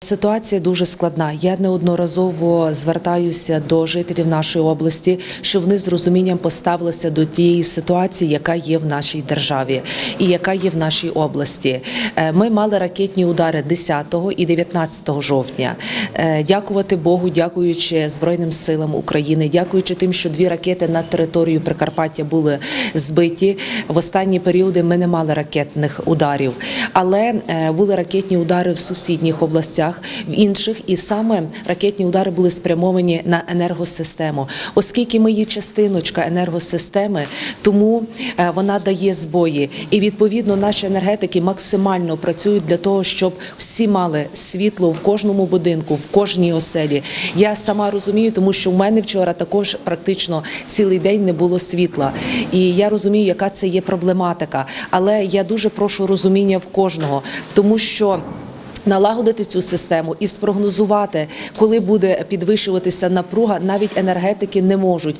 Ситуація дуже складна. Я неодноразово звертаюся до жителів нашої області, щоб вони з розумінням поставилися до тієї ситуації, яка є в нашій державі і яка є в нашій області. Е, Ми мали ракетні удари 10 і 19 жовтня. Е, Дякувати Богу, дякуючи Збройним силам України, дякуючи тим, що дві ракети на територію Прикарпаття були збиті. В останні періоди ми не мали ракетних ударів, але е, були ракетні удари в сусідніх областях, в інших, і саме ракетні удари були спрямовані на енергосистему, оскільки ми є частиночка енергосистеми, тому е, вона дає збої. І відповідно наші енергетики максимально працюють для того, щоб всі мали світло в кожному будинку, в кожній оселі. Я сама розумію, тому що в мене вчора також практично цілий день не було світла. І я розумію, яка це є проблематика. Але я дуже прошу розуміння в кожного, тому що. Налагодити цю систему і спрогнозувати, коли буде підвищуватися напруга, навіть енергетики не можуть.